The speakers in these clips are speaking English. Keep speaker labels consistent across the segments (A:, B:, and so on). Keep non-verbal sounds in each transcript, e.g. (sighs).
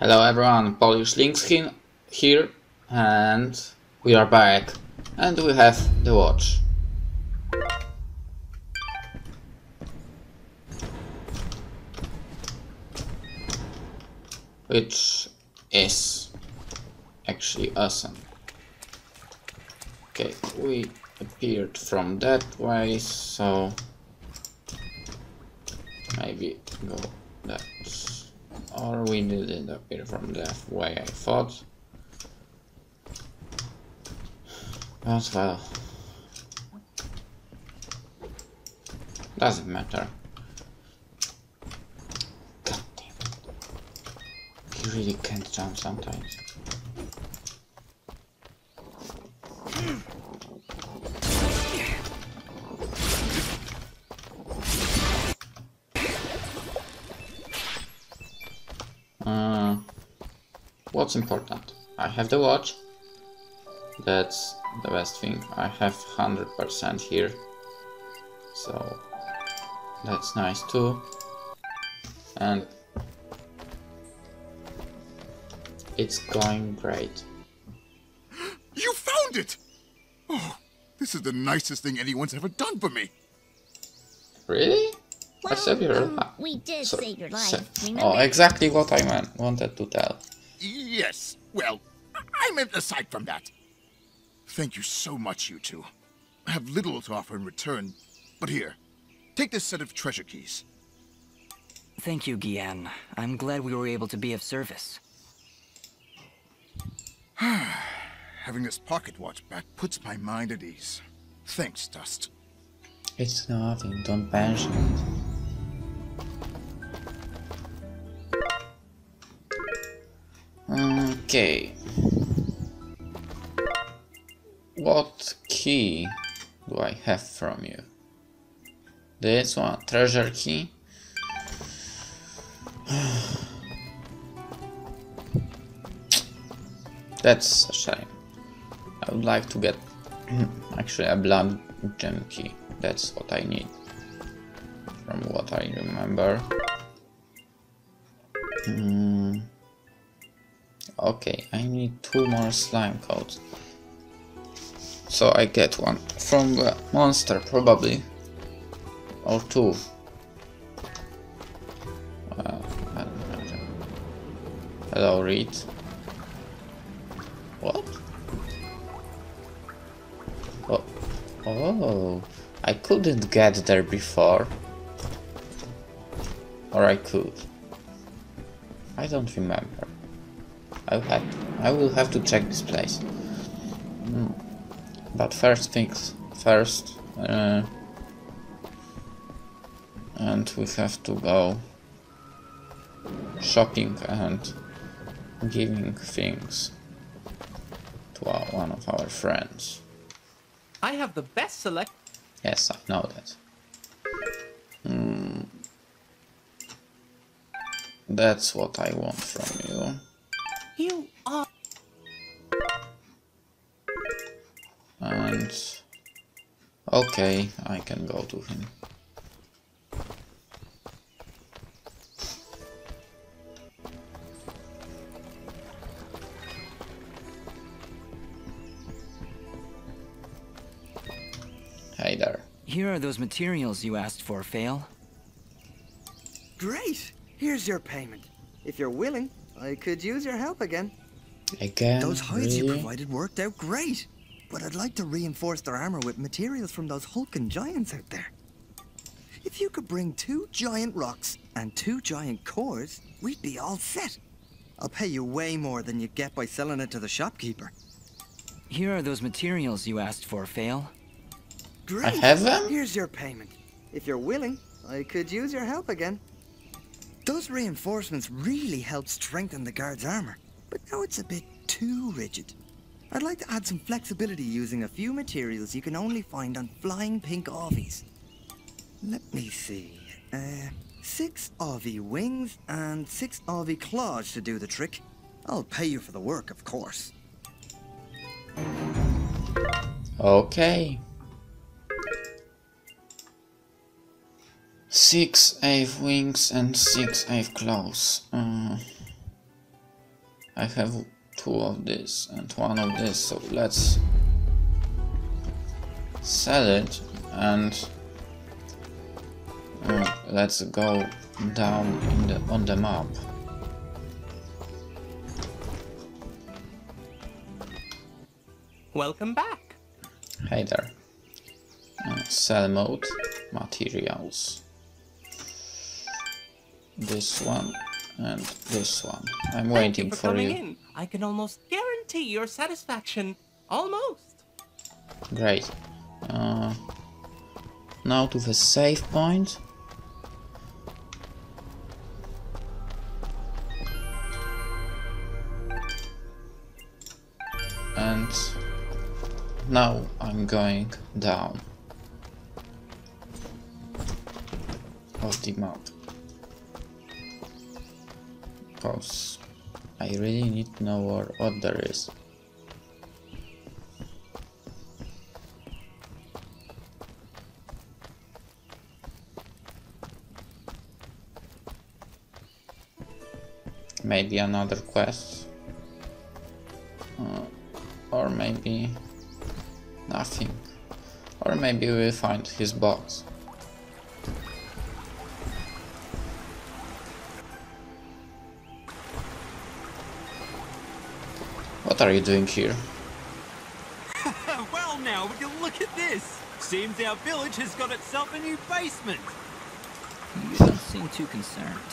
A: Hello everyone, Polish Linkskin here, and we are back, and we have the watch. Which is actually awesome. Okay, we appeared from that way, so maybe go that or we didn't appear from the way I thought. But well, doesn't matter. God damn it. You really can't jump sometimes. What's important? I have the watch. That's the best thing. I have 100% here. So that's nice too. And it's going great.
B: You found it! Oh, this is the nicest thing anyone's ever done for me.
A: Really? I saved your
C: um,
A: life.
C: We did
A: So-
C: save your life. remember?
A: oh, exactly what I meant, wanted to tell.
B: Yes, well, I- I meant aside from that. Thank you so much, you two. I have little to offer in return, but here, take this set of treasure keys.
D: Thank you, Guian. I'm glad we were able to be of service. (sighs)
B: Having this pocket watch back puts my mind at ease. Thanks, Dust.
A: It's nothing, don't mention it. Okay. What key do I have from you? This one, treasure key. (sighs) That's a shame. I would like to get (clears throat) actually a blood gem key. That's what I need. From what I remember. Hmm. Okay, I need two more slime codes. So I get one from the monster probably. Or two. Uh. Hello, Reed. What? Oh, oh, I couldn't get there before. Or I could. I don't remember. I had, I will have to check this place. Hmm. But first things first. Uh, and we have to go shopping and giving things to our, one of our friends.
E: I have the best select.
A: Yes, I know that. Hmm. That's what I want from. You okay, I can go to him. Hey there.
D: Here are those materials you asked for, Fale.
F: Great! Here's your payment. If you're willing, I could use your help again.
A: Again?
F: Those hides you provided worked out great. But I'd like to reinforce their armor with materials from those hulking giants out there. If you could bring two giant rocks and two giant cores, we'd be all set. I'll pay you way more than you get by selling it to the shopkeeper.
D: Here are those materials you asked for, Fale.
F: Great!
A: I have them?
F: Here's your payment. If you're willing, I could use your help again. Those reinforcements really help strengthen the guard's armor, but now it's a bit too rigid. I'd like to add some flexibility using a few materials you can only find on flying pink Avees. Let me see. Uh, six Avee wings and six Avee claws to do the trick. I'll pay you for the work, of course.
A: Okay. Six Avee wings and six Avee claws. Uh, I have two of this and one of this, so let's sell it and uh, let's go down the, on the map.
E: Welcome back.
A: Hey there. Uh, sell mode, materials. This one and this one. I'm waiting
E: you for,
A: for you.
E: in. I can almost guarantee your satisfaction. Almost.
A: Great. Uh, now to the save point. And now I'm going down of the map. I really need to know what there is. maybe another quest? Uh, or maybe nothing. Or maybe we'll find his box what are you doing here (laughs)
C: well now, would you look at this? Seems our village has got itself a new basement.
D: You don't seem too concerned.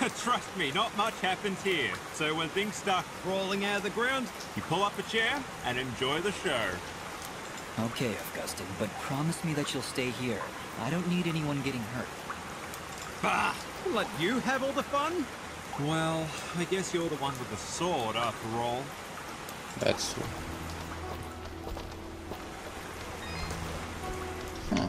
D: (laughs)
C: Trust me, not much happens here. So when things start crawling out of the ground, you pull up a chair and enjoy the show.
D: Okay, Augustin, but promise me that you'll stay here. I don't need anyone getting hurt.
C: Bah! Let you have all the fun? Well, I guess you're the one with the sword after all.
A: that's true huh.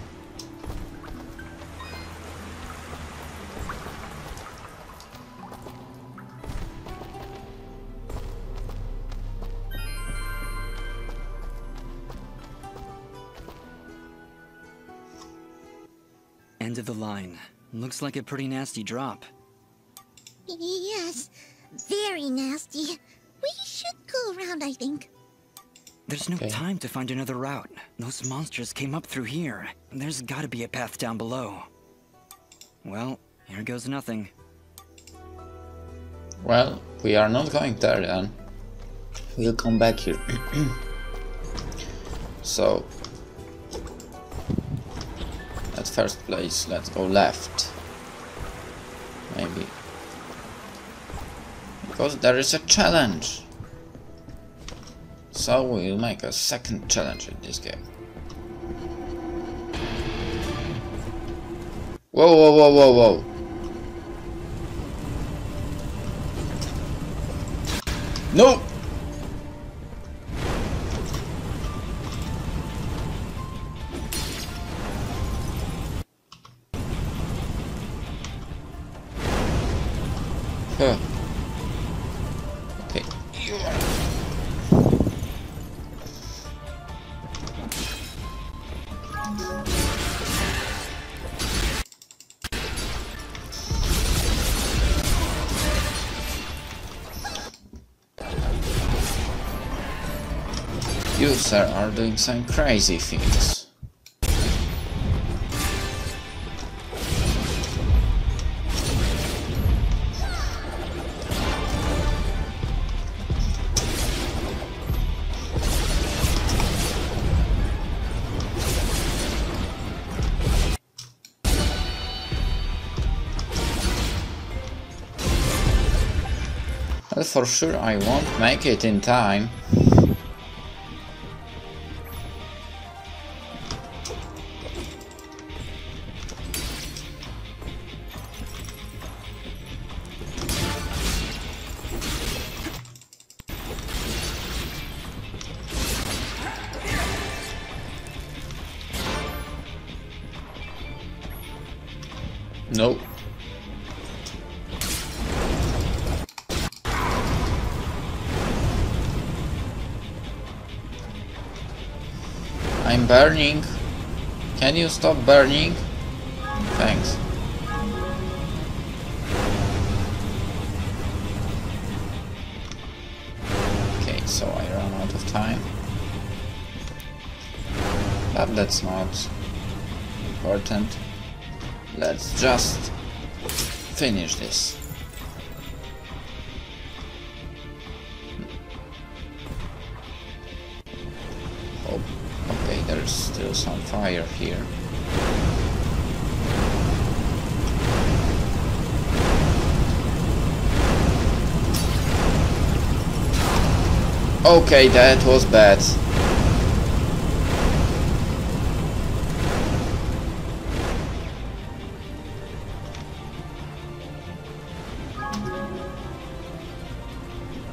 D: End of the line. Looks like a pretty nasty drop.
G: Yes, very nasty. We should go around, I think.
D: There's no
A: Okay.
D: time to find another route. Those monsters came up through here. There's gotta be a path down below. Well, here goes nothing.
A: Well, we are not going there then. We'll come back here. (clears throat) so, at first place, let's go left. Maybe. Because there is a challenge. So we'll make a second challenge in this game. Whoa, whoa, whoa, whoa, whoa. No! You, sir, are doing some crazy things. Well, for sure I won't make it in time. Burning. Can you stop burning? Thanks. Okay, so I run out of time. But that's not important. Let's just finish this. Fire here. Okay, that was bad.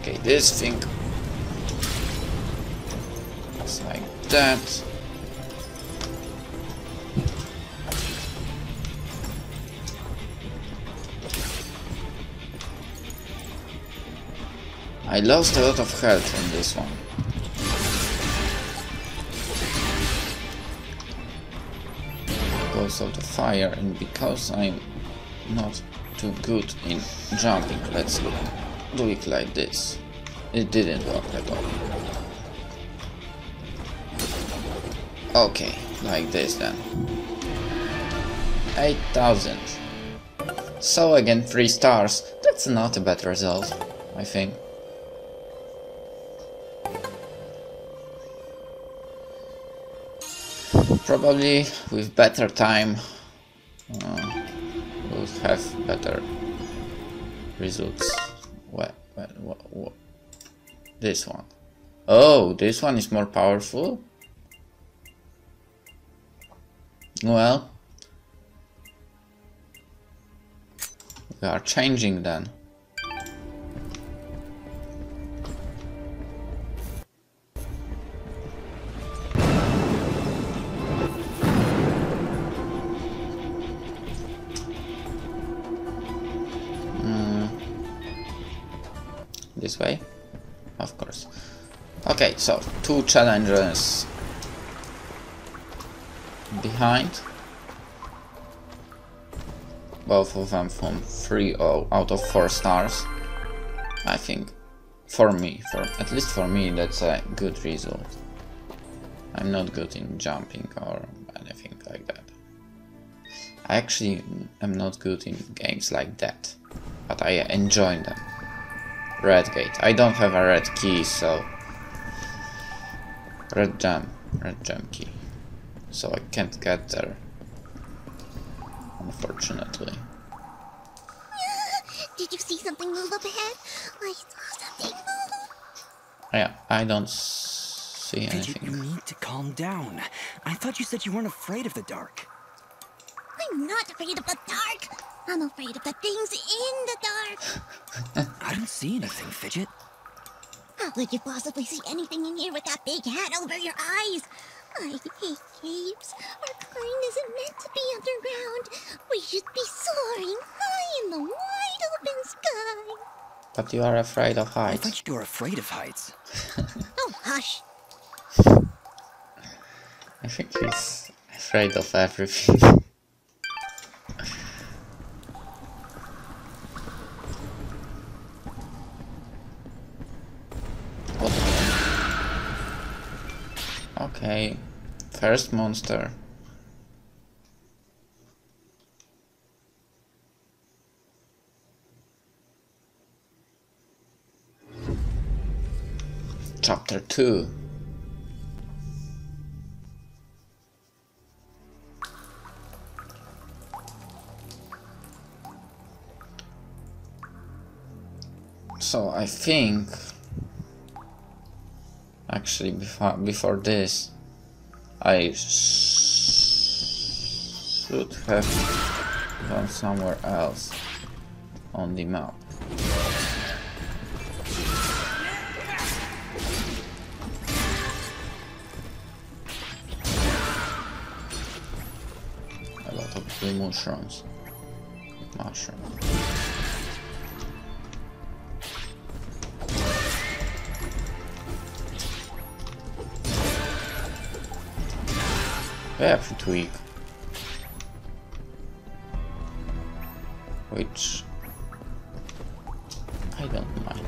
A: Okay, this thing. It's like that. I lost a lot of health on this one. Because of the fire and because I'm not too good in jumping. Let's look, do it like this. It didn't work at all. Okay, like this then. 8000. So again, 3 stars. That's not a bad result, I think. Probably with better time uh, we'll have better results. What, what, what, what? This one. Oh, this one is more powerful? Well, we are changing then. So two challenges behind. Both of them from 3 out of 4 stars. I think for me, for at least for me, that's a good result. I'm not good in jumping or anything like that. I actually am not good in games like that, but I enjoy them. Red gate. I don't have a red key, so... Red jam, Red jam key. So I can't get there. Unfortunately. (laughs)
G: Did you see something move up ahead? I saw something move.
A: Yeah, I don't see
D: anything. you
A: anything.
D: need to calm down. I thought you said you weren't afraid of the dark.
G: I'm not afraid of the dark. I'm afraid of the things in the dark. (laughs)
D: I don't see anything, Fidget.
G: How could you possibly see anything in here with that big hat over your eyes? I hate caves. Our kind isn't meant to be underground. We should be soaring high in the wide open sky.
A: But you are afraid of heights.
D: I thought you were afraid of heights. (laughs) (laughs)
G: Oh, hush.
A: I think he's afraid of everything. (laughs) Okay, first monster. Chapter 2 So I think actually before before this I sh- should have gone somewhere else on the map. A lot of blue mushrooms. Mushroom. Yeah, pretty weak. Which I don't mind.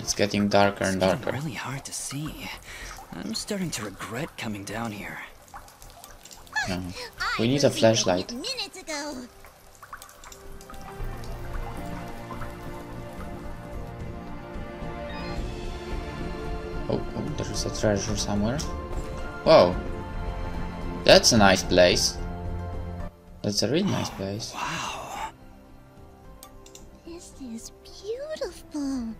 A: It's getting darker and darker.
D: It's really hard to see. I'm starting to regret coming down here.
G: I
A: We need a flashlight. Oh, oh, there is a treasure somewhere. Whoa. That's a nice place. That's a really nice place. (gasps)
D: Wow.
G: This is beautiful.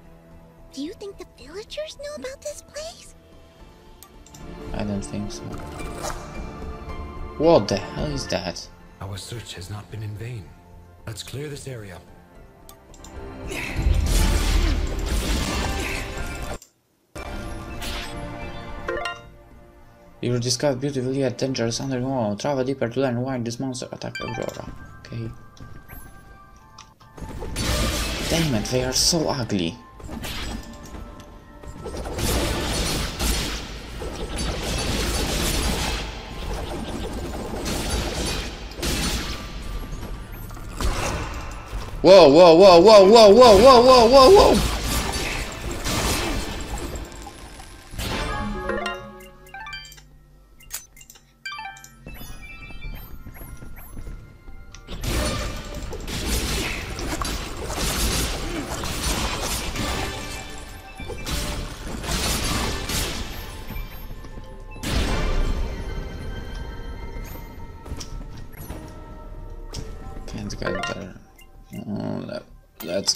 G: Do you think the villagers know about this place?
A: I don't think so. What the hell is that?
H: Our search has not been in vain. Let's clear this area.
A: You discover beautiful yet dangerous underworld. Travel deeper to learn why this monster attacked Aurora. Okay. Damn it, they are so ugly. Whoa, whoa, whoa, whoa, whoa, whoa, whoa, whoa, whoa, whoa!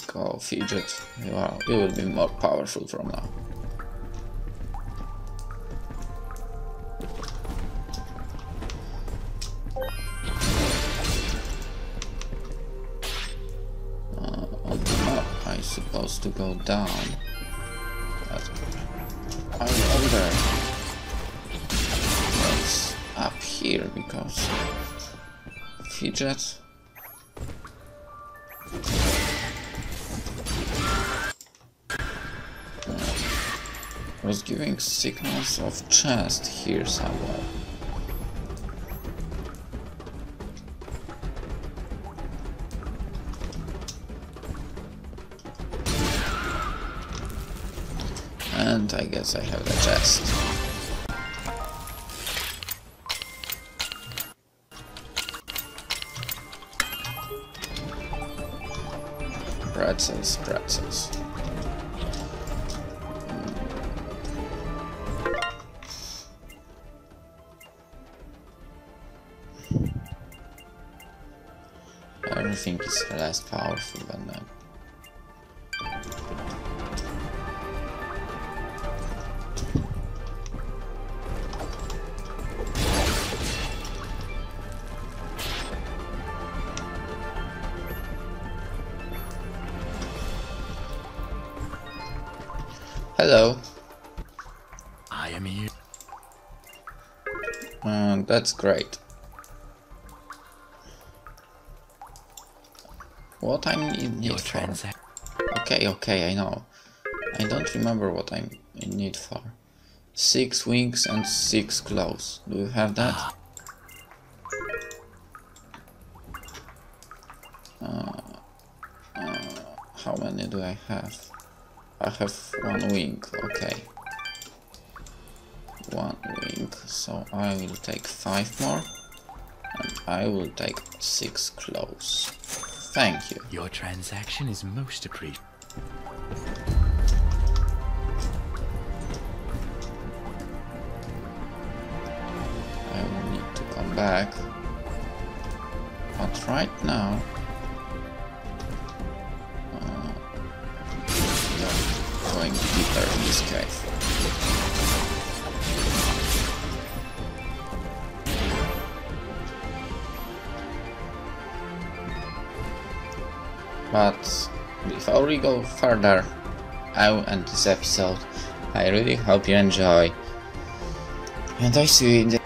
A: Go, Fidget. You, are, you will be more powerful from now. Uh, I'm supposed to go down. I'm over. It's up here because Fidget. Was giving signals of chest here somewhere. And I guess I have the chest. Pretzels, pretzels. Everything it's less powerful than that. Hello.
B: I am here.
A: Uh, that's great. What I need, need for? Okay, okay, I know. I don't remember what I need for. Six wings and six claws. Do you have that? Uh, uh, how many do I have? I have one wing, okay. One wing, so I will take five more. And I will take six claws. Thank you.
I: Your transaction is most appreciated.
A: I will need to come back. But right now... we go further, I will end this episode. I really hope you enjoy. And I see you in the